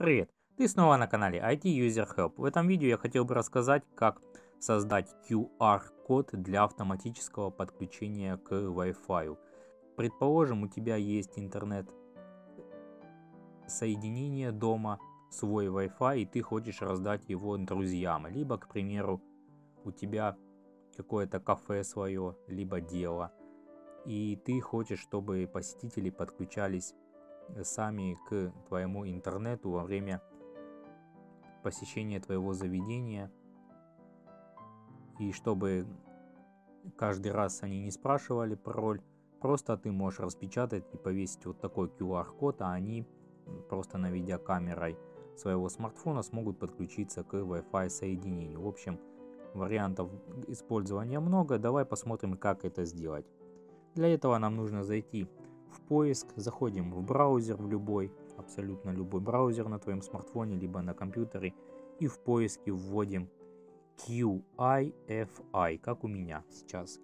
Привет! Ты снова на канале IT User Help. В этом видео я хотел бы рассказать, как создать QR-код для автоматического подключения к Wi-Fi. Предположим, у тебя есть интернет соединение дома, свой Wi-Fi, и ты хочешь раздать его друзьям. Либо, к примеру, у тебя какое-то кафе свое, либо дело, и ты хочешь, чтобы посетители подключались сами к твоему интернету во время посещения твоего заведения. И чтобы каждый раз они не спрашивали пароль, просто ты можешь распечатать и повесить вот такой QR-код, а они просто наведя камерой своего смартфона смогут подключиться к Wi-Fi соединению. В общем, вариантов использования много. Давай посмотрим, как это сделать. Для этого нам нужно зайти в поиск, заходим в браузер, в любой, абсолютно любой браузер на твоем смартфоне, либо на компьютере, и в поиске вводим QIFI, как у меня сейчас.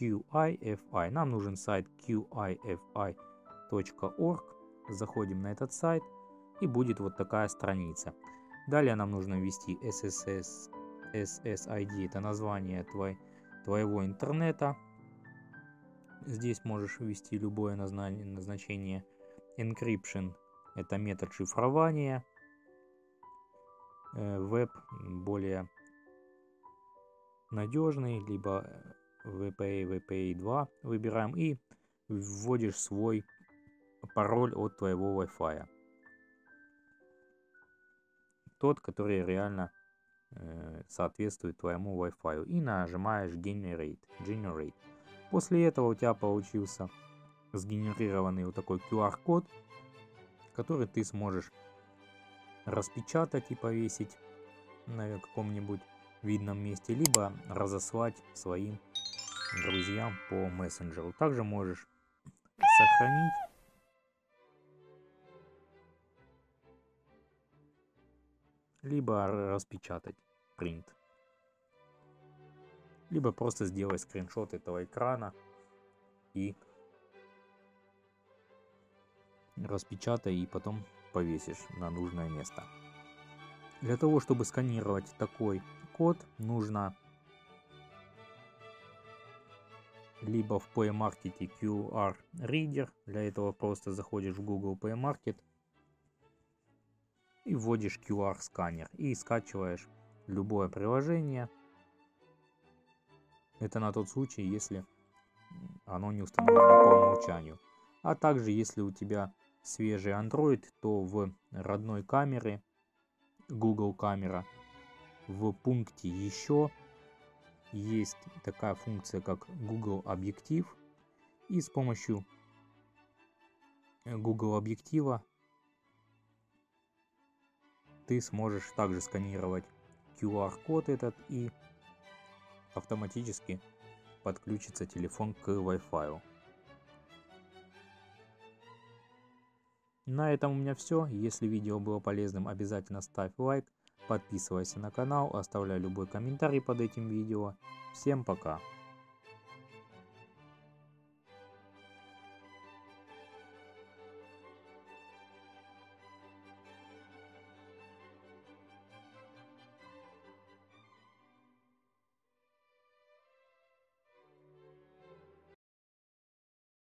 QIFI. Нам нужен сайт QIFI.org. Заходим на этот сайт и будет вот такая страница. Далее нам нужно ввести SSS, SSID, это название твой, твоего интернета, Здесь можешь ввести любое назначение. Encryption – это метод шифрования. Веб э, более надежный, либо VPA, VPA2 выбираем и вводишь свой пароль от твоего Wi-Fi. Тот, который реально э, соответствует твоему Wi-Fi. И нажимаешь Generate. Generate. После этого у тебя получился сгенерированный вот такой QR-код, который ты сможешь распечатать и повесить на каком-нибудь видном месте, либо разослать своим друзьям по мессенджеру. Также можешь сохранить либо распечатать принт либо просто сделай скриншот этого экрана и распечатай и потом повесишь на нужное место. Для того, чтобы сканировать такой код, нужно либо в Play Market QR Reader, для этого просто заходишь в Google Play Market и вводишь QR сканер и скачиваешь любое приложение – это на тот случай, если оно не установлено по умолчанию. А также, если у тебя свежий Android, то в родной камере, Google камера, в пункте еще есть такая функция, как Google объектив. И с помощью Google объектива ты сможешь также сканировать QR-код этот и автоматически подключится телефон к Wi-Fi. На этом у меня все. Если видео было полезным, обязательно ставь лайк, подписывайся на канал, оставляй любой комментарий под этим видео. Всем пока!